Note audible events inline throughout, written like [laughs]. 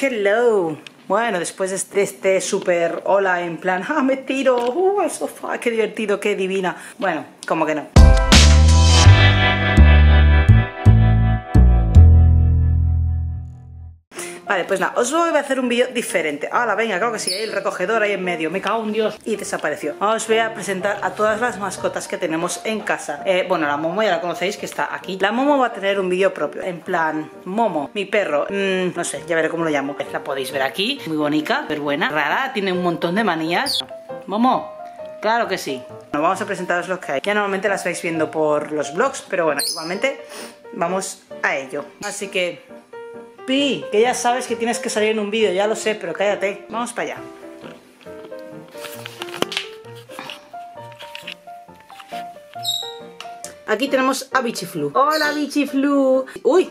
Hello. Bueno, después de este, este super hola en plan, ah, me tiro, uh, sofá, qué divertido, qué divina. Bueno, como que no. Vale, pues nada, os voy a hacer un vídeo diferente. Ahora, venga, claro que sí, hay el recogedor ahí en medio. Me cago en Dios. Y desapareció. Os voy a presentar a todas las mascotas que tenemos en casa. Eh, bueno, la Momo ya la conocéis, que está aquí. La Momo va a tener un vídeo propio. En plan, Momo, mi perro. Mmm, no sé, ya veré cómo lo llamo. La podéis ver aquí. Muy bonita, pero buena. Rara, tiene un montón de manías. Momo, claro que sí. Bueno, vamos a presentaros los que hay. Ya normalmente las vais viendo por los blogs, pero bueno, igualmente vamos a ello. Así que que ya sabes que tienes que salir en un vídeo, ya lo sé, pero cállate. Vamos para allá. Aquí tenemos a Bichiflu. Hola Bichiflu. Uy,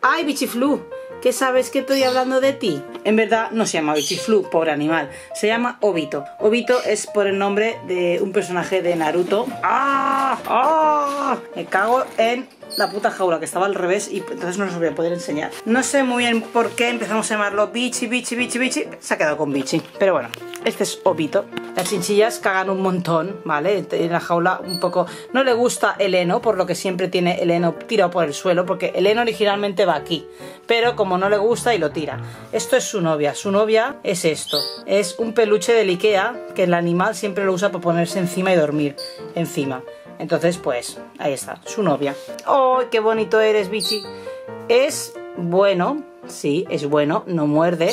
ay Bichiflu. ¿Qué sabes que estoy hablando de ti? En verdad no se llama Bichiflu, pobre animal. Se llama Obito. Obito es por el nombre de un personaje de Naruto. ¡Ah! ¡Ah! Me cago en la puta jaula que estaba al revés y entonces no os voy a poder enseñar. No sé muy bien por qué empezamos a llamarlo Bichi, Bichi, Bichi, Bichi. Se ha quedado con Bichi. Pero bueno, este es Obito. Las chinchillas cagan un montón, ¿vale? En la jaula un poco... No le gusta el heno, por lo que siempre tiene el heno tirado por el suelo, porque el heno originalmente va aquí. Pero como no le gusta y lo tira. Esto es su novia. Su novia es esto. Es un peluche de Ikea que el animal siempre lo usa para ponerse encima y dormir encima. Entonces, pues, ahí está, su novia. ¡Oh, qué bonito eres, bichi! Es bueno, sí, es bueno, no muerde.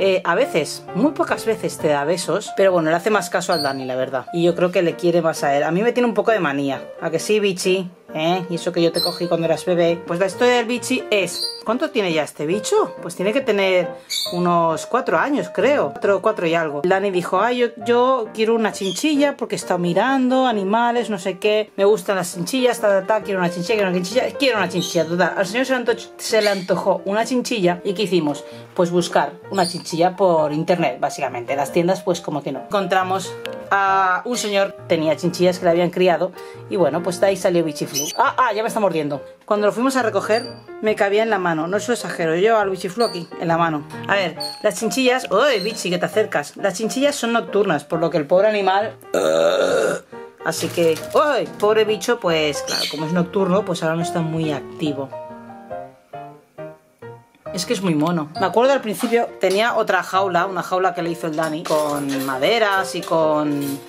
Eh, a veces, muy pocas veces te da besos, pero bueno, le hace más caso al Dani, la verdad. Y yo creo que le quiere más a él. A mí me tiene un poco de manía. ¿A que sí, bichi? ¿Eh? Y eso que yo te cogí cuando eras bebé. Pues la historia del bichi es... ¿Cuánto tiene ya este bicho? Pues tiene que tener unos cuatro años, creo. Cuatro, cuatro y algo. Dani dijo, ay, yo, yo quiero una chinchilla porque está mirando animales, no sé qué. Me gustan las chinchillas, ta, ta, ta, quiero una chinchilla, quiero una chinchilla, quiero una chinchilla. Total, al señor se se le antojó una chinchilla. ¿Y qué hicimos? Pues buscar una chinchilla por internet, básicamente. Las tiendas, pues como que no. Encontramos a un señor, tenía chinchillas que le habían criado. Y bueno, pues de ahí salió Bichiflu. Ah, ah, ya me está mordiendo. Cuando lo fuimos a recoger, me cabía en la mano. No es exagero, yo al bichiflu aquí, en la mano. A ver, las chinchillas... ¡Uy, bichi, que te acercas! Las chinchillas son nocturnas, por lo que el pobre animal... Así que... ¡Uy! Pobre bicho, pues claro, como es nocturno, pues ahora no está muy activo. Es que es muy mono. Me acuerdo al principio tenía otra jaula, una jaula que le hizo el Dani, con maderas y con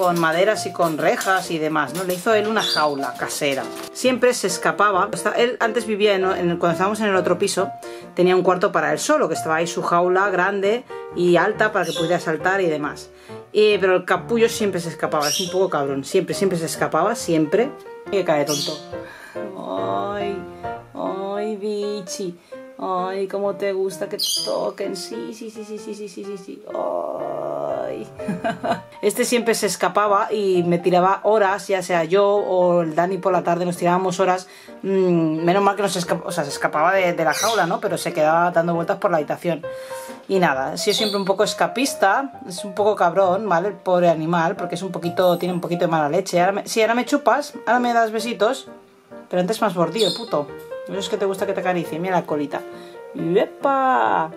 con maderas y con rejas y demás, ¿no? Le hizo él una jaula casera. Siempre se escapaba. Él antes vivía, en, cuando estábamos en el otro piso, tenía un cuarto para él solo, que estaba ahí su jaula grande y alta para que pudiera saltar y demás. pero el capullo siempre se escapaba, es un poco cabrón. Siempre, siempre se escapaba, siempre. Y que cae tonto. Ay, ay, bichi. Ay, cómo te gusta que te toquen. Sí, sí, sí, sí, sí, sí, sí, sí, sí. Ay. [laughs] Este siempre se escapaba y me tiraba horas, ya sea yo o el Dani por la tarde, nos tirábamos horas. Mm, menos mal que no se escapaba, o sea, se escapaba de, la jaula, ¿no? Pero se quedaba dando vueltas por la habitación. Y nada, si siempre un poco escapista, es un poco cabrón, ¿vale? El pobre animal, porque es un poquito, tiene un poquito de mala leche. Ahora sí, ahora me chupas, ahora me das besitos, pero antes más mordido, puto. Eso es que te gusta que te acaricie. Mira la colita. ¡Epa!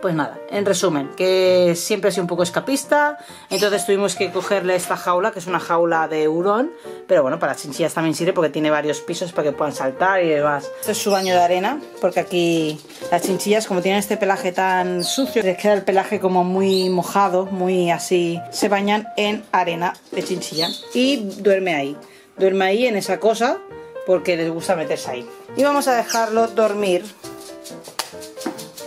Pues nada, en resumen, que siempre ha sido un poco escapista, entonces tuvimos que cogerle esta jaula, que es una jaula de hurón, pero bueno, para chinchillas también sirve porque tiene varios pisos para que puedan saltar y demás. Este es su baño de arena, porque aquí las chinchillas, como tienen este pelaje tan sucio, les queda el pelaje como muy mojado, muy así, se bañan en arena de chinchilla y duerme ahí. Duerme ahí en esa cosa porque les gusta meterse ahí. Y vamos a dejarlo dormir.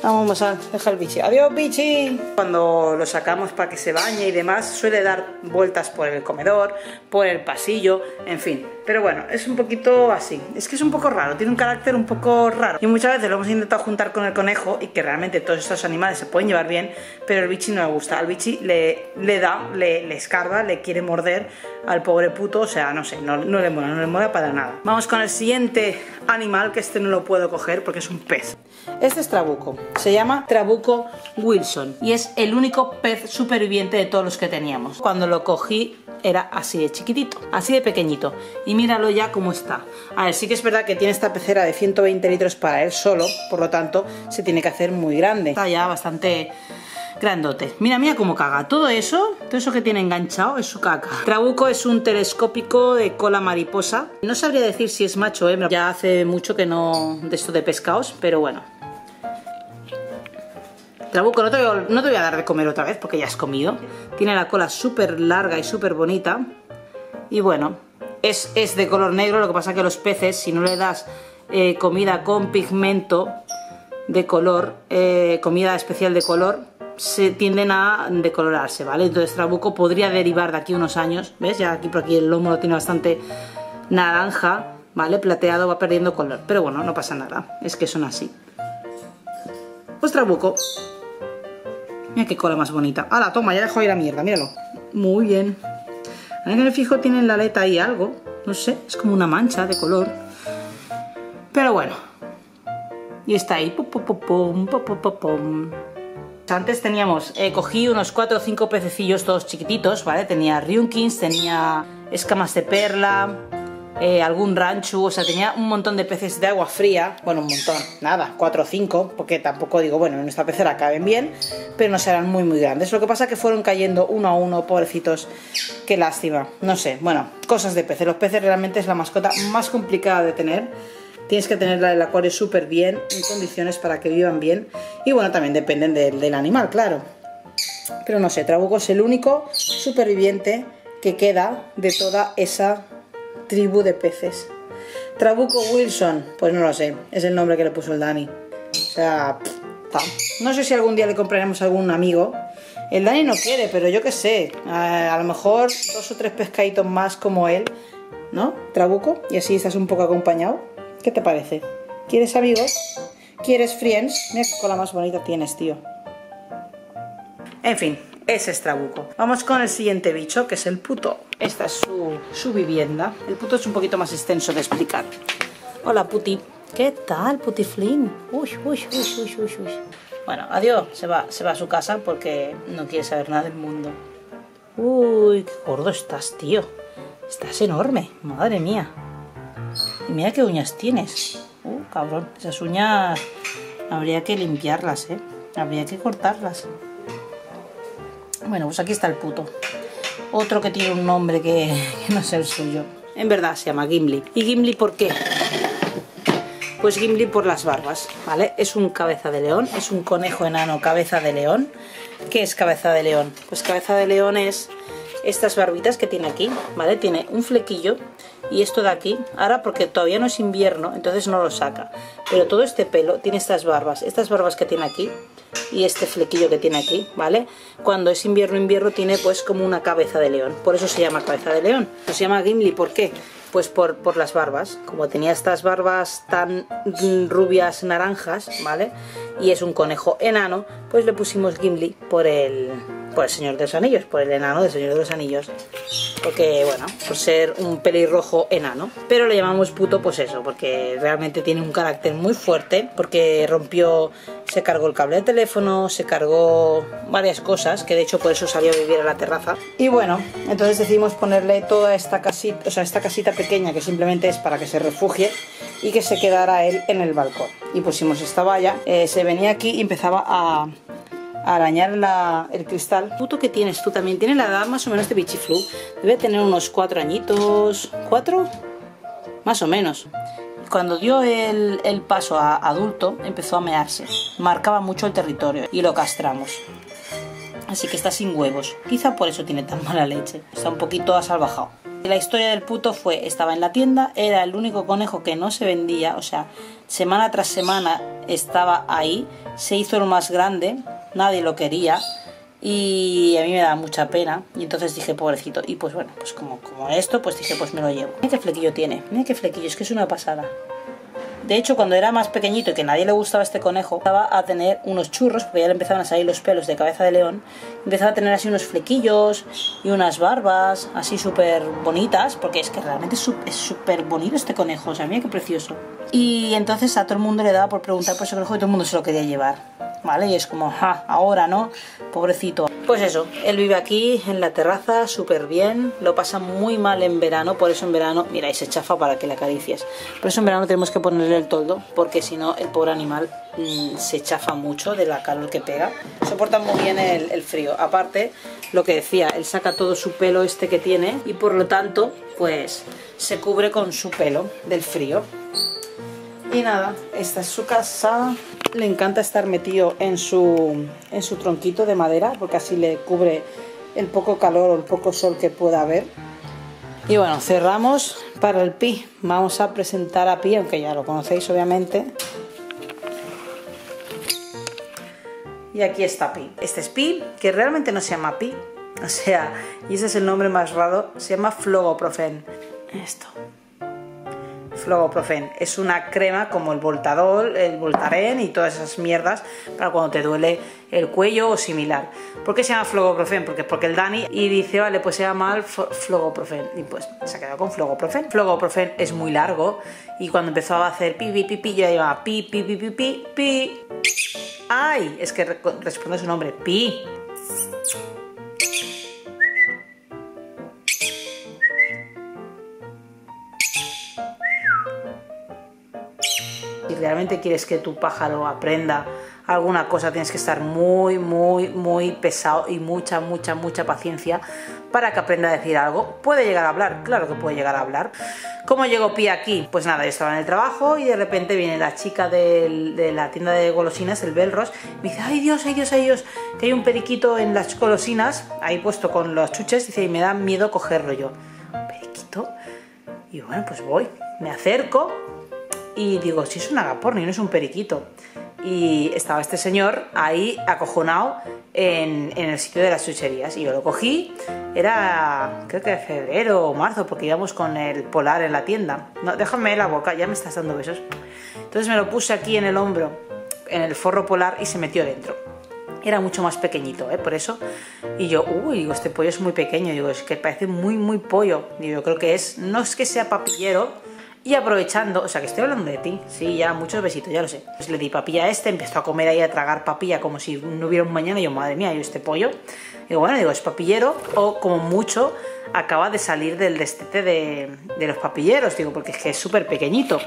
Vamos a dejar el bichi. ¡Adiós, bichi! Cuando lo sacamos para que se bañe y demás, suele dar vueltas por el comedor, por el pasillo, en fin. Pero bueno, es un poquito así. Es que es un poco raro, tiene un carácter un poco raro. Y muchas veces lo hemos intentado juntar con el conejo y que realmente todos estos animales se pueden llevar bien, pero el bichi no le gusta. Al bichi le, le da, le, le escarba, le quiere morder al pobre puto, o sea, no sé, no, no le mola, no le mola para nada. Vamos con el siguiente animal, que este no lo puedo coger porque es un pez. Este es Trabuco, se llama Trabuco Wilson y es el único pez superviviente de todos los que teníamos. Cuando lo cogí era así de chiquitito, así de pequeñito. Y míralo ya cómo está. A ver, sí que es verdad que tiene esta pecera de 120 litros para él solo, por lo tanto se tiene que hacer muy grande. Está ya bastante grandote. Mira, mira cómo caga. Todo eso, todo eso que tiene enganchado es su caca. Trabuco es un telescópico de cola mariposa. No sabría decir si es macho o hembra. Ya hace mucho que no de esto de pescados, pero bueno. Trabuco, no te, voy a dar de comer otra vez porque ya has comido. Tiene la cola súper larga y súper bonita. Y bueno, es, es, de color negro, lo que pasa que los peces, si no le das eh, comida con pigmento de color, eh, comida especial de color, se tienden a decolorarse, ¿vale? Entonces Trabuco podría derivar de aquí unos años, ¿ves? Ya aquí por aquí el lomo lo tiene bastante naranja, ¿vale? Plateado va perdiendo color, pero bueno, no pasa nada, es que son así. Pues Trabuco. Mira qué cola más bonita. ¡Hala, toma! Ya dejo ahí la mierda, míralo. Muy bien. Ahora que me fijo tiene en la aleta ahí algo, no sé, es como una mancha de color. Pero bueno. Y está ahí. Antes teníamos, eh, cogí unos 4 o 5 pececillos todos chiquititos, ¿vale? Tenía riunkins, tenía escamas de perla, eh, algún ranchu, o sea, tenía un montón de peces de agua fría, bueno, un montón, nada, 4 o 5, porque tampoco digo, bueno, en esta pecera caben bien, pero no serán muy muy grandes. Lo que pasa es que fueron cayendo uno a uno, pobrecitos, qué lástima, no sé, bueno, cosas de peces. Los peces realmente es la mascota más complicada de tener Tienes que tenerla el acuario súper bien, en condiciones para que vivan bien. Y bueno, también dependen del animal, claro. Pero no sé, Trabuco es el único superviviente que queda de toda esa tribu de peces. Trabuco Wilson, pues no lo sé, es el nombre que le puso el Dani. O sea, no sé si algún día le compraremos a algún amigo. El Dani no quiere, pero yo qué sé, a, a lo mejor dos o tres pescaditos más como él, ¿no? Trabuco, y así estás un poco acompañado. ¿Qué te parece? ¿Quieres amigos? ¿Quieres friends? Mira qué cola más bonita tienes, tío. En fin, ese es Trabuco. Vamos con el siguiente bicho, que es el puto. Esta es su, su vivienda. El puto es un poquito más extenso de explicar. Hola, puti. ¿Qué tal, putiflin? Uy, uy, uy, uy, uy, uy. Bueno, adiós. Se va, se va a su casa porque no quiere saber nada del mundo. Uy, qué gordo estás, tío. Estás enorme, madre mía. Y mira qué uñas tienes. Uh, cabrón. Esas uñas habría que limpiarlas, ¿eh? Habría que cortarlas. Bueno, pues aquí está el puto. Otro que tiene un nombre que, no es el suyo. En verdad se llama Gimli. ¿Y Gimli por qué? Pues Gimli por las barbas, ¿vale? Es un cabeza de león, es un conejo enano cabeza de león. ¿Qué es cabeza de león? Pues cabeza de león es estas barbitas que tiene aquí, ¿vale? Tiene un flequillo y esto de aquí, ahora porque todavía no es invierno, entonces no lo saca. Pero todo este pelo tiene estas barbas, estas barbas que tiene aquí y este flequillo que tiene aquí, ¿vale? Cuando es invierno, invierno tiene pues como una cabeza de león, por eso se llama cabeza de león. Se llama Gimli, ¿por qué? Pues por, por las barbas, como tenía estas barbas tan rubias naranjas, ¿vale? Y es un conejo enano, pues le pusimos Gimli por el, por el Señor de los Anillos, por el enano del Señor de los Anillos. Porque, bueno, por ser un pelirrojo enano. Pero le llamamos puto, pues eso, porque realmente tiene un carácter muy fuerte. Porque rompió, se cargó el cable de teléfono, se cargó varias cosas, que de hecho por eso salió a vivir a la terraza. Y bueno, entonces decidimos ponerle toda esta casita, o sea, esta casita pequeña que simplemente es para que se refugie y que se quedara él en el balcón. Y pusimos esta valla, eh, se venía aquí y empezaba a arañar el cristal. Puto que tienes tú también. Tiene la edad más o menos de Bichiflu. Debe tener unos cuatro añitos. ¿Cuatro? Más o menos. Cuando dio el, el paso a adulto, empezó a mearse. Marcaba mucho el territorio y lo castramos. Así que está sin huevos. Quizá por eso tiene tan mala leche. Está un poquito asalvajado. La historia del puto fue, estaba en la tienda, era el único conejo que no se vendía, o sea, semana tras semana estaba ahí, se hizo el más grande, nadie lo quería y a mí me da mucha pena. Y entonces dije pobrecito y pues bueno pues como, como esto pues dije pues me lo llevo. Mira qué flequillo tiene mira qué flequillo es que es una pasada. De hecho cuando era más pequeñito y que nadie le gustaba este conejo empezaba a tener unos churros porque ya le empezaban a salir los pelos de cabeza de león empezaba a tener así unos flequillos y unas barbas así súper bonitas porque es que realmente es súper bonito este conejo o sea mira qué precioso. Y entonces a todo el mundo le daba por preguntar por ese conejo y todo el mundo se lo quería llevar ¿vale? Y es como, ja, ahora, ¿no? Pobrecito. Pues eso, él vive aquí en la terraza súper bien, lo pasa muy mal en verano, por eso en verano, mira, y se chafa para que le acaricies. Por eso en verano tenemos que ponerle el toldo, porque si no, el pobre animal mmm, se chafa mucho de la calor que pega. Soporta muy bien el, el frío. Aparte, lo que decía, él saca todo su pelo este que tiene y por lo tanto, pues se cubre con su pelo del frío. Y nada, esta es su casa. Le encanta estar metido en su, en su tronquito de madera porque así le cubre el poco calor o el poco sol que pueda haber. Y bueno, cerramos para el Pi. Vamos a presentar a Pi, aunque ya lo conocéis obviamente. Y aquí está Pi. Este es Pi, que realmente no se llama Pi. O sea, y ese es el nombre más raro, se llama Flogoprofen. Esto. Flogoprofen. Es una crema como el Voltadol, el Voltaren y todas esas mierdas para cuando te duele el cuello o similar. ¿Por qué se llama Flogoprofen? Porque, porque el Dani y dice, vale, pues se llama Flogoprofen. Y pues se ha quedado con Flogoprofen. Flogoprofen es muy largo y cuando empezó a hacer pi, pi, pi, pi, yo llamaba pi, pi, pi, pi, pi, pi. ¡Ay! Es que responde su nombre, pi. Quieres que tu pájaro aprenda alguna cosa, tienes que estar muy, muy, muy pesado y mucha, mucha, mucha paciencia para que aprenda a decir algo. ¿Puede llegar a hablar? Claro que puede llegar a hablar. ¿Cómo llegó Pi aquí? Pues nada, yo estaba en el trabajo y de repente viene la chica de la tienda de golosinas, el Belros, y me dice, ay Dios, ay Dios, ay Dios, que hay un periquito en las golosinas, ahí puesto con los chuches, dice, y me da miedo cogerlo yo. ¿Un periquito? Y bueno, pues voy, me acerco y digo, si es un agaporni, no es un periquito. Y estaba este señor ahí acojonado en, en, el sitio de las chucherías. Y yo lo cogí, era creo que febrero o marzo, porque íbamos con el polar en la tienda. No, déjame la boca, ya me estás dando besos. Entonces me lo puse aquí en el hombro, en el forro polar y se metió dentro. Era mucho más pequeñito, ¿eh? por eso. Y yo, uy, digo, este pollo es muy pequeño. Digo, es que parece muy, muy pollo. Digo, yo creo que es, no es que sea papillero, y aprovechando, o sea que estoy hablando de ti, sí, ya muchos besitos, ya lo sé. Pues le di papilla a este, empezó a comer ahí, a tragar papilla como si no hubiera un mañana. Y yo, madre mía, yo este pollo. Digo, bueno, digo, es papillero o como mucho acaba de salir del destete de, de los papilleros, digo, porque es que es súper pequeñito.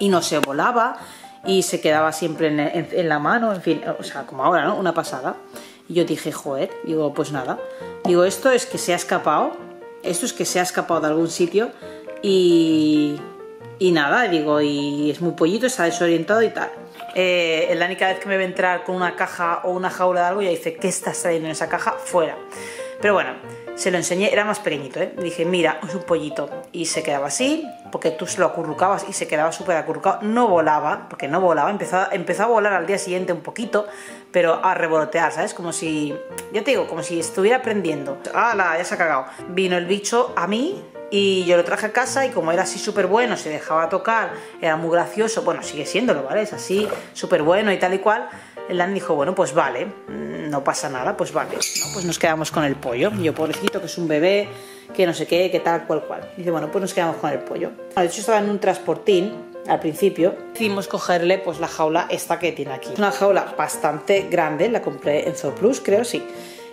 Y no se volaba y se quedaba siempre en, en, en, la mano, en fin, o sea, como ahora, ¿no? Una pasada. Y yo dije, joder, digo, pues nada. Digo, esto es que se ha escapado, esto es que se ha escapado de algún sitio y, nada, digo, y es muy pollito, está desorientado y tal. Eh, la única vez que me ve entrar con una caja o una jaula de algo, ya dice, ¿qué estás trayendo en esa caja? Fuera. Pero bueno, se lo enseñé, era más pequeñito, ¿eh? dije, mira, es un pollito. Y se quedaba así, porque tú se lo acurrucabas y se quedaba súper acurrucado. No volaba, porque no volaba, empezó, empezó a volar al día siguiente un poquito, pero a revolotear, ¿sabes? Como si, ya te digo, como si estuviera aprendiendo. ¡Hala! Ya se ha cagado. Vino el bicho a mí, y yo lo traje a casa y como era así súper bueno, se dejaba tocar, era muy gracioso, bueno, sigue siéndolo, ¿vale? Es así, súper bueno y tal y cual. El Dan dijo, bueno, pues vale, no pasa nada, pues vale, ¿no? Pues nos quedamos con el pollo. Yo, pobrecito, que es un bebé, que no sé qué, que tal, cual, cual. Dice, bueno, pues nos quedamos con el pollo. De hecho, estaba en un transportín al principio. Decidimos cogerle pues la jaula esta que tiene aquí. Una jaula bastante grande, la compré en Zooplus, creo, sí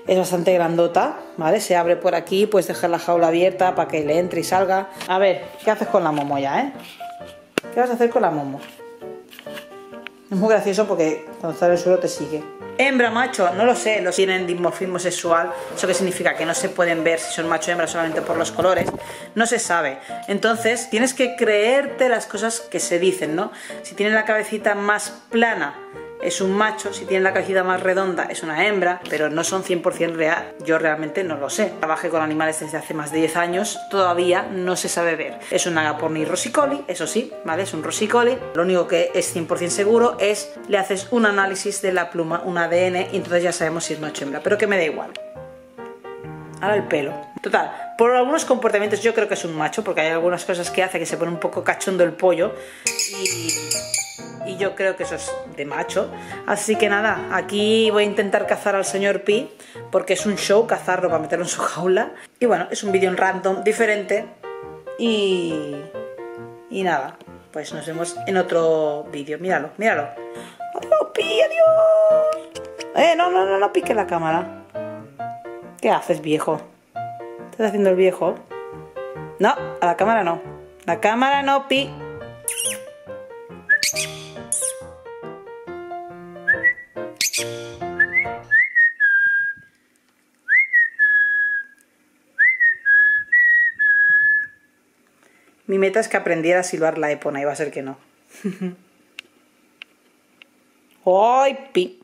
es bastante grandota, ¿vale? Se abre por aquí, puedes dejar la jaula abierta para que le entre y salga. A ver, ¿qué haces con la momo ya, eh? ¿Qué vas a hacer con la momo? Es muy gracioso porque cuando está en el suelo te sigue. Hembra, macho, no lo sé, los tienen dimorfismo sexual, eso que significa que no se pueden ver si son macho o hembra solamente por los colores, no se sabe. Entonces tienes que creerte las cosas que se dicen, ¿no? Si tienen la cabecita más plana, es un macho, si tiene la cabecita más redonda es una hembra, pero no son 100% real. Yo realmente no lo sé. Trabajé con animales desde hace más de 10 años, todavía no se sabe ver. Es un agaporni rosicoli, eso sí, ¿vale? Es un rosicoli. Lo único que es 100% seguro es le haces un análisis de la pluma, un ADN, y entonces ya sabemos si es macho o hembra, pero que me da igual. Ahora el pelo. Total, por algunos comportamientos yo creo que es un macho, porque hay algunas cosas que hace que se pone un poco cachondo el pollo y y yo creo que eso es de macho. Así que nada, aquí voy a intentar cazar al señor Pi porque es un show cazarlo para meterlo en su jaula. Y bueno, es un vídeo en random diferente y... y nada, pues nos vemos en otro vídeo. Míralo, míralo. ¡Adiós, Pi! ¡Ay, adiós! Eh, no, no, no, no pique la cámara. ¿Qué haces, viejo? ¿Estás haciendo el viejo? No, a la cámara no. La cámara no pi. Mi meta es que aprendiera a silbar la epona y va a ser que no. [laughs] ¡Ay, pi!